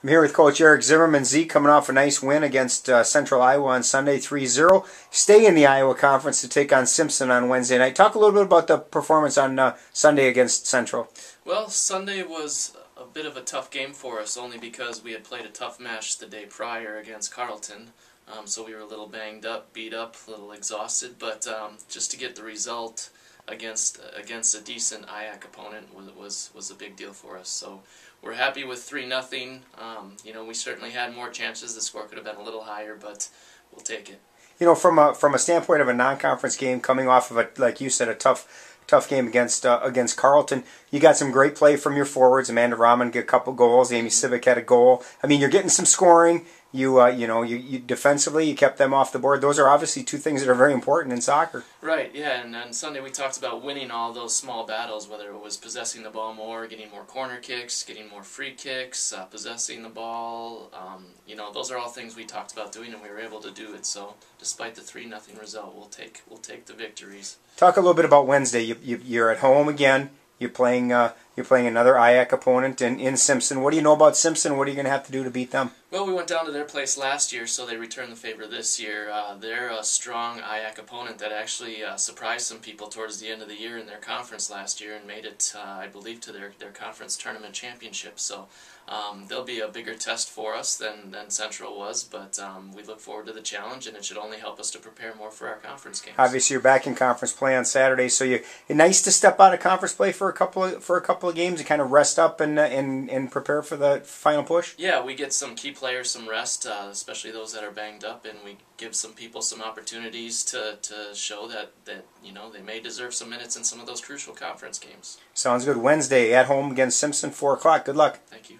I'm here with Coach Eric Zimmerman. Z coming off a nice win against uh, Central Iowa on Sunday 3 0. Stay in the Iowa Conference to take on Simpson on Wednesday night. Talk a little bit about the performance on uh, Sunday against Central. Well, Sunday was a bit of a tough game for us only because we had played a tough match the day prior against Carleton. Um, so we were a little banged up, beat up, a little exhausted, but um, just to get the result against against a decent IAC opponent was was, was a big deal for us. So we're happy with three nothing. Um, you know, we certainly had more chances. The score could have been a little higher, but we'll take it. You know, from a from a standpoint of a non-conference game, coming off of a like you said, a tough tough game against uh, against Carleton. You got some great play from your forwards. Amanda Rahman get a couple goals. Amy Civic had a goal. I mean, you're getting some scoring. You uh, you know you, you defensively you kept them off the board. Those are obviously two things that are very important in soccer. Right. Yeah. And on Sunday we talked about winning all those small battles, whether it was possessing the ball more, getting more corner kicks, getting more free kicks, uh, possessing the ball. Um, you know, those are all things we talked about doing, and we were able to do it. So, despite the three nothing result, we'll take we'll take the victories. Talk a little bit about Wednesday. You, you you're at home again. You're playing uh, you're playing another IAC opponent in, in Simpson. What do you know about Simpson? What are you going to have to do to beat them? Well, we went down to their place last year, so they returned the favor this year. Uh, they're a strong IAC opponent that actually uh, surprised some people towards the end of the year in their conference last year and made it, uh, I believe, to their, their conference tournament championship. So um, they'll be a bigger test for us than, than Central was, but um, we look forward to the challenge, and it should only help us to prepare more for our conference games. Obviously, you're back in conference play on Saturday, so you nice to step out of conference play for a couple of for a couple of games and kind of rest up and uh, and and prepare for the final push. Yeah, we get some key players some rest, uh, especially those that are banged up, and we give some people some opportunities to, to show that that you know they may deserve some minutes in some of those crucial conference games. Sounds good. Wednesday at home against Simpson, four o'clock. Good luck. Thank you.